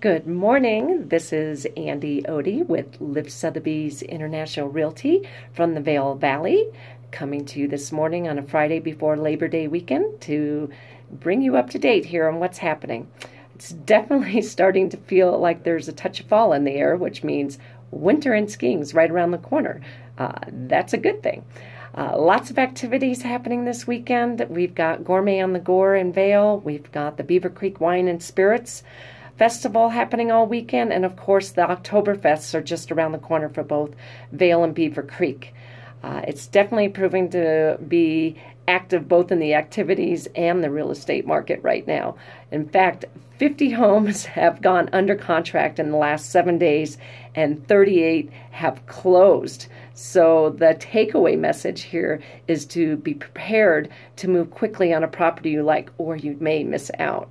Good morning. This is Andie Ohde with Liv Sotheby's International Realty from the Vail Valley, coming to you this morning on a Friday before Labor Day weekend to bring you up to date here on what's happening. It's definitely starting to feel like there's a touch of fall in the air, which means winter and skiing is right around the corner. Uh, that's a good thing. Uh, lots of activities happening this weekend. We've got Gourmet on the Gore in Vail. We've got the Beaver Creek Wine and Spirits Festival happening all weekend. And of course, the Oktoberfests are just around the corner for both Vail and Beaver Creek. Uh, it's definitely proving to be active both in the activities and the real estate market right now. In fact, 50 homes have gone under contract in the last seven days, and 38 have closed. So, the takeaway message here is to be prepared to move quickly on a property you like, or you may miss out.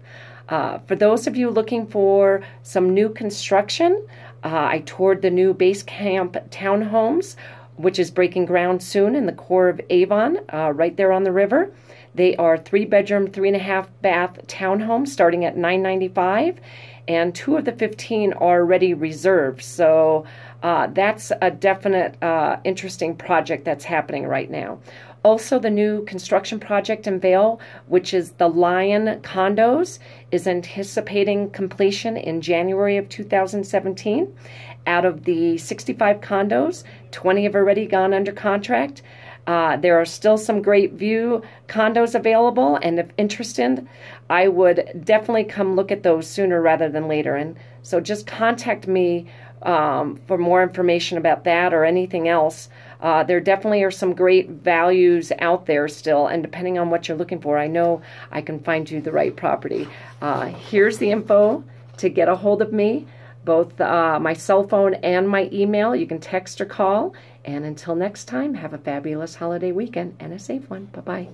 Uh, for those of you looking for some new construction, uh, I toured the new base camp townhomes which is breaking ground soon in the core of Avon, uh, right there on the river. They are three bedroom, three and a half bath townhomes starting at 995 and two of the 15 are already reserved. So uh, that's a definite uh, interesting project that's happening right now. Also, the new construction project in Vail, which is the Lion Condos, is anticipating completion in January of 2017. Out of the 65 condos, 20 have already gone under contract. Uh, there are still some great view condos available, and if interested, I would definitely come look at those sooner rather than later. And so just contact me um, for more information about that or anything else. Uh, there definitely are some great values out there still, and depending on what you're looking for, I know I can find you the right property. Uh, here's the info to get a hold of me both uh, my cell phone and my email. You can text or call. And until next time, have a fabulous holiday weekend and a safe one. Bye bye.